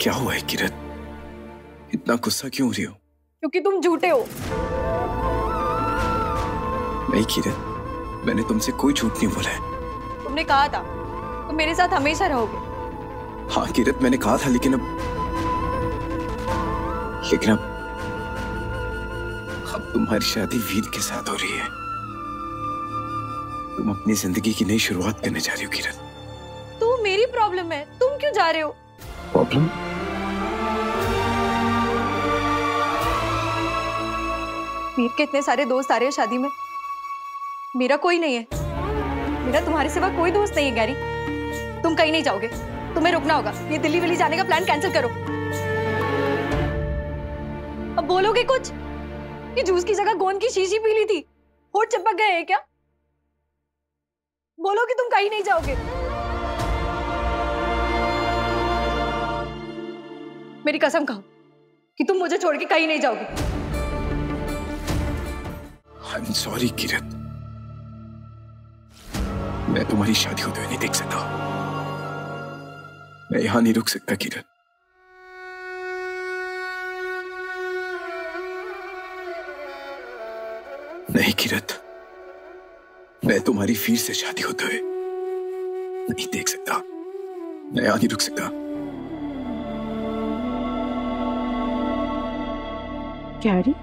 क्या हुआ है किरत इतना गुस्सा क्यों हो रही हो? क्योंकि तुम झूठे हो। नहीं किरत मैंने तुमसे कोई झूठ नहीं बोला है। तुमने कहा था तुम मेरे साथ हमेशा रहोगे। हाँ किरत मैंने कहा था लेकिन अब लेकिन अब अब तुम्हारी शादी वीर के साथ हो रही है। तुम अपनी ज़िंदगी की नई शुरुआत करने जा रही हो किरत तो मेरी प्रॉब्लम है तुम क्यों जा रहे हो? प्रॉब्लम? वीर के इतने सारे दोस्त आ रहे हैं शादी में। मेरा कोई नहीं है। मेरा तुम्हारे सिवा कोई दोस्त नहीं है, गैरी। तुम कहीं नहीं जाओगे। तुम्हें रुकना होगा। ये दिल्ली विल्ली जाने का प्लान कैंसिल करो। अब बोलोगे कुछ? कि जूस की जगह गोंद की शीशी पी ली थी। होठ चिपक गए हैं क्या? बोलो कि तुम कहीं नहीं जाओगे। मेरी कसम खाओ कि तुम मुझे छोड़ के कहीं नहीं जाओगे। आई एम सॉरी किरत मैं तुम्हारी शादी होते हुए नहीं देख सकता। मैं यहाँ नहीं रुक सकता किरत नहीं किरत मैं तुम्हारी फिर से शादी होते हुए नहीं देख सकता। मैं यहाँ नहीं रुक सकता। गैरी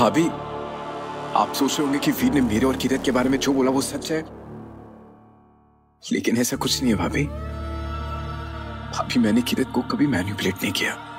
भाभी, आप सोच रहे होंगे कि वीर ने मेरे और किरत के बारे में जो बोला वो सच है? लेकिन ऐसा कुछ नहीं है भाभी। भाभी, मैंने किरत को कभी मैन्युपुलेट नहीं किया।